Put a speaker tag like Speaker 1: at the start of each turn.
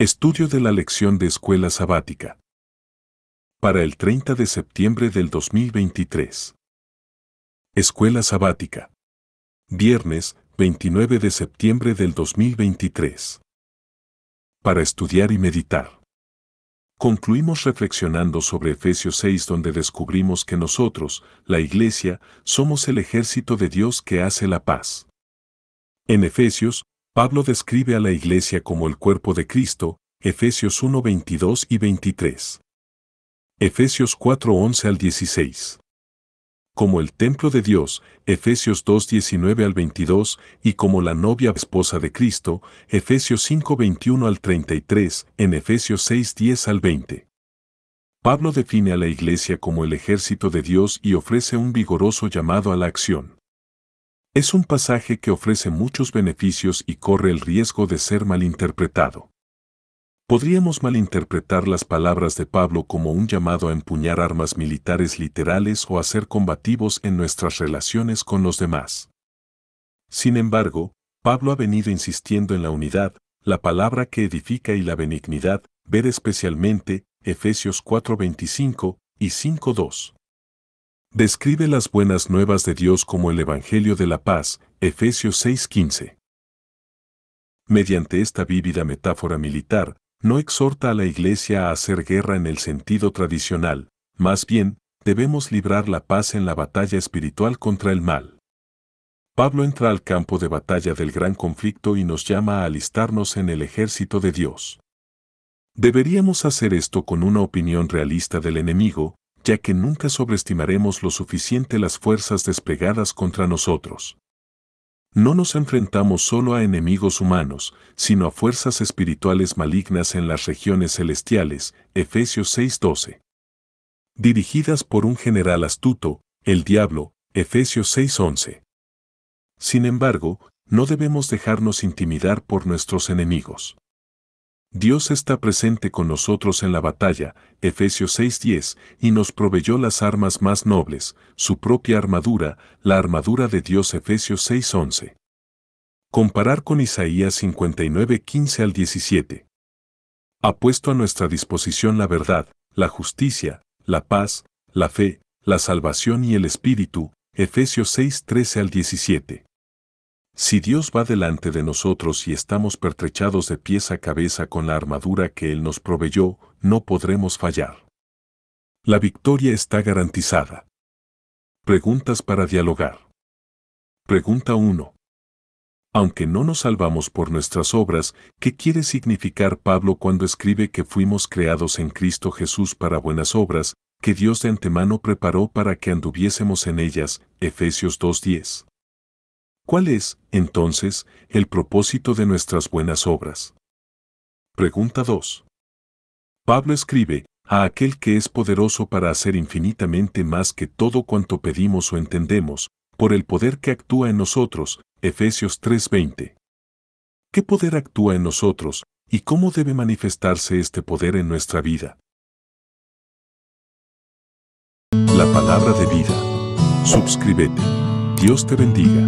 Speaker 1: Estudio de la lección de escuela sabática. Para el 30 de septiembre del 2023. Escuela sabática. Viernes, 29 de septiembre del 2023. Para estudiar y meditar. Concluimos reflexionando sobre Efesios 6 donde descubrimos que nosotros, la Iglesia, somos el ejército de Dios que hace la paz. En Efesios, Pablo describe a la iglesia como el cuerpo de Cristo, Efesios 1, 22 y 23. Efesios 4, 11 al 16. Como el templo de Dios, Efesios 2, 19 al 22, y como la novia esposa de Cristo, Efesios 5, 21 al 33, en Efesios 6, 10 al 20. Pablo define a la iglesia como el ejército de Dios y ofrece un vigoroso llamado a la acción. Es un pasaje que ofrece muchos beneficios y corre el riesgo de ser malinterpretado. Podríamos malinterpretar las palabras de Pablo como un llamado a empuñar armas militares literales o a ser combativos en nuestras relaciones con los demás. Sin embargo, Pablo ha venido insistiendo en la unidad, la palabra que edifica y la benignidad, ver especialmente Efesios 4:25 y 5:2. Describe las buenas nuevas de Dios como el Evangelio de la paz, Efesios 6:15. Mediante esta vívida metáfora militar, no exhorta a la Iglesia a hacer guerra en el sentido tradicional, más bien, debemos librar la paz en la batalla espiritual contra el mal. Pablo entra al campo de batalla del gran conflicto y nos llama a alistarnos en el ejército de Dios. Deberíamos hacer esto con una opinión realista del enemigo, ya que nunca sobreestimaremos lo suficiente las fuerzas desplegadas contra nosotros. No nos enfrentamos solo a enemigos humanos, sino a fuerzas espirituales malignas en las regiones celestiales, Efesios 6:12. Dirigidas por un general astuto, el diablo, Efesios 6:11. Sin embargo, no debemos dejarnos intimidar por nuestros enemigos. Dios está presente con nosotros en la batalla, Efesios 6:10, y nos proveyó las armas más nobles, su propia armadura, la armadura de Dios Efesios 6:11. Comparar con Isaías 59:15 al 17. Ha puesto a nuestra disposición la verdad, la justicia, la paz, la fe, la salvación y el Espíritu, Efesios 6:13 al 17. Si Dios va delante de nosotros y estamos pertrechados de pies a cabeza con la armadura que Él nos proveyó, no podremos fallar. La victoria está garantizada. Preguntas para dialogar. Pregunta 1. Aunque no nos salvamos por nuestras obras, ¿qué quiere significar Pablo cuando escribe que fuimos creados en Cristo Jesús para buenas obras, que Dios de antemano preparó para que anduviésemos en ellas? Efesios 2.10. ¿Cuál es, entonces, el propósito de nuestras buenas obras? Pregunta 2. Pablo escribe, a aquel que es poderoso para hacer infinitamente más que todo cuanto pedimos o entendemos, por el poder que actúa en nosotros, Efesios 3:20. ¿Qué poder actúa en nosotros, y cómo debe manifestarse este poder en nuestra vida? La palabra de vida. Suscríbete. Dios te bendiga.